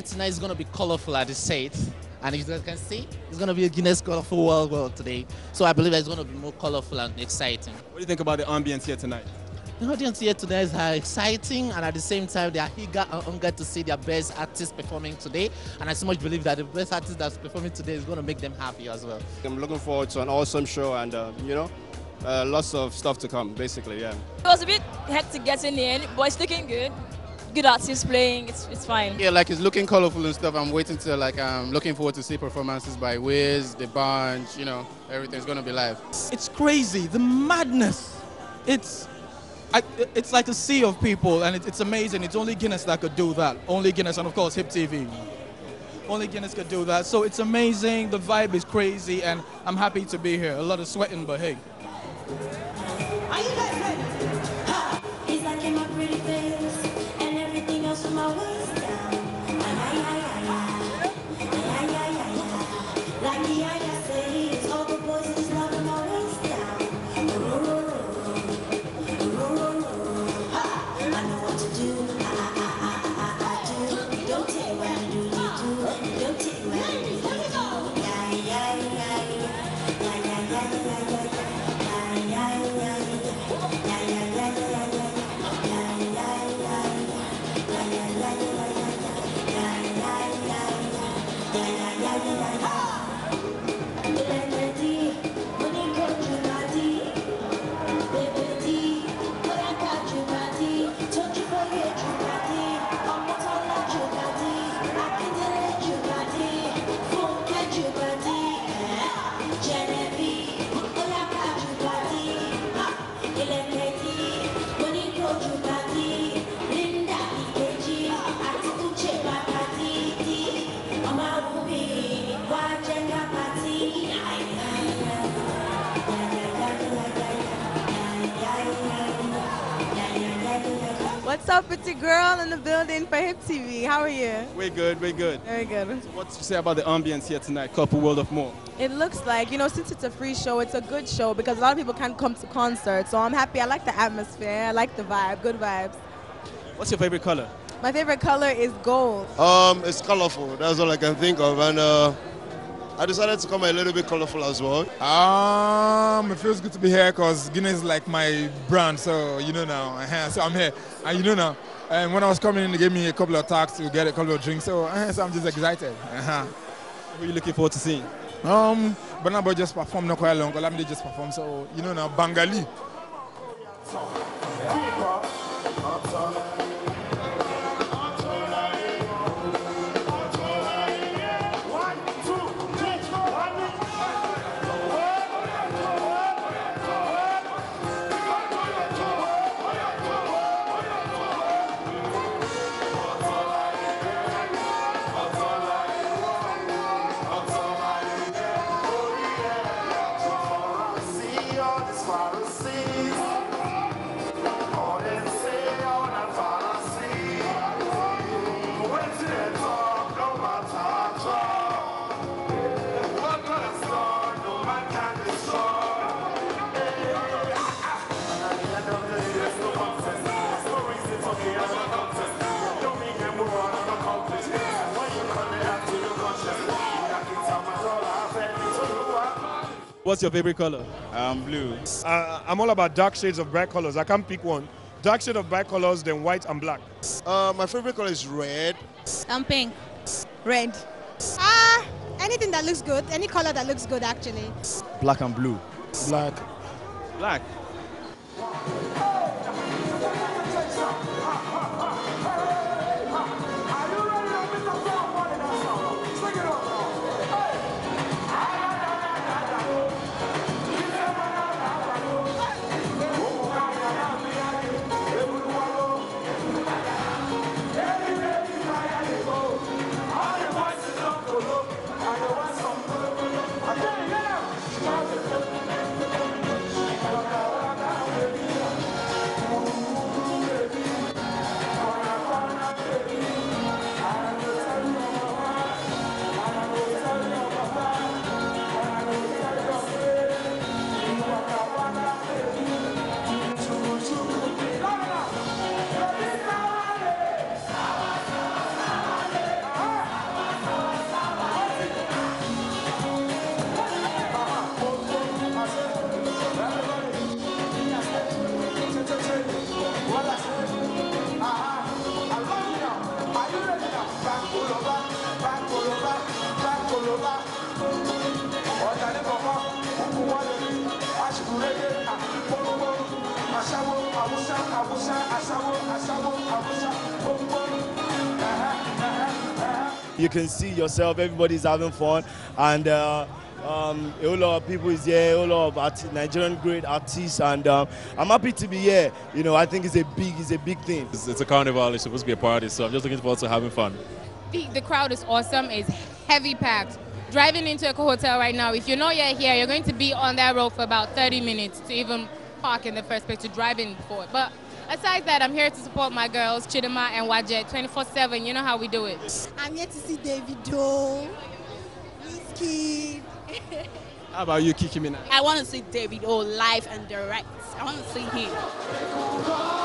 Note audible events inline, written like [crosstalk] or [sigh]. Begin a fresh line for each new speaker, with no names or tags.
tonight is going to be colorful, as they say. And as you can see, it's going to be a Guinness Colorful World World today. So I believe it's going to be more colorful and exciting.
What do you think about the ambience here tonight?
The audience here today is uh, exciting, and at the same time, they are eager and hungry to see their best artist performing today. And I so much believe that the best artist that's performing today is going to make them happy as well.
I'm looking forward to an awesome show and, uh, you know, uh, lots of stuff to come, basically, yeah.
It was a bit hectic getting in, but it's looking good. Good artists playing, it's, it's fine.
Yeah, like it's looking colorful and stuff. I'm waiting to like I'm looking forward to see performances by Wiz, the bunch, you know, everything's gonna be live.
It's crazy, the madness. It's I, it's like a sea of people, and it, it's amazing. It's only Guinness that could do that. Only Guinness, and of course, Hip TV. Only Guinness could do that. So it's amazing. The vibe is crazy, and I'm happy to be here. A lot of sweating, but hey.
Are you guys ready? 呀咿呀
What's up, pretty girl in the building for Hip TV? How are you?
We're good, we're good.
Very good.
What do you say about the ambience here tonight, Couple World of More?
It looks like, you know, since it's a free show, it's a good show because a lot of people can't come to concerts. So I'm happy. I like the atmosphere. I like the vibe. Good vibes.
What's your favorite color?
My favorite color is gold.
Um, it's colorful. That's all I can think of. And uh, I decided to come a little bit colorful as well.
Um, it feels good to be here because Guinness is like my brand, so you know now. uh [laughs] So I'm here, and you know now. And when I was coming in, they gave me a couple of talks to get a couple of drinks, so, uh, [laughs] so I'm just excited. Uh-huh.
Who are you looking forward to seeing?
Um, but now just perform not quite long. Let me just perform, so you know now Bangali.
What's your favorite color?
Um, blue. Uh, I'm all about dark shades of bright colors. I can't pick one. Dark shade of bright colors, then white and black.
Uh, my favorite color is red.
I'm pink.
Red.
Ah, anything that looks good. Any color that looks good, actually.
Black and blue.
Black.
Black.
You can see yourself, everybody's having fun, and uh, um, a whole lot of people is here, a whole lot of arti- Nigerian great artists, and um, I'm happy to be here. You know, I think it's a big, it's a big thing.
It's, it's a carnival. It's supposed to be a party, so I'm just looking forward to having fun.
The, the crowd is awesome. It's heavy packed. Driving into a hotel right now, if you're not yet here, you're going to be on that road for about 30 minutes to even park in the first place to drive in for it. But aside that, I'm here to support my girls, Chidinma and Waje, 24/7. You know how we do it.
I'm here to see David Doe, Wizkid.
How about you, Kiki Minaj?
I want to see Davido live and direct. I want to see him.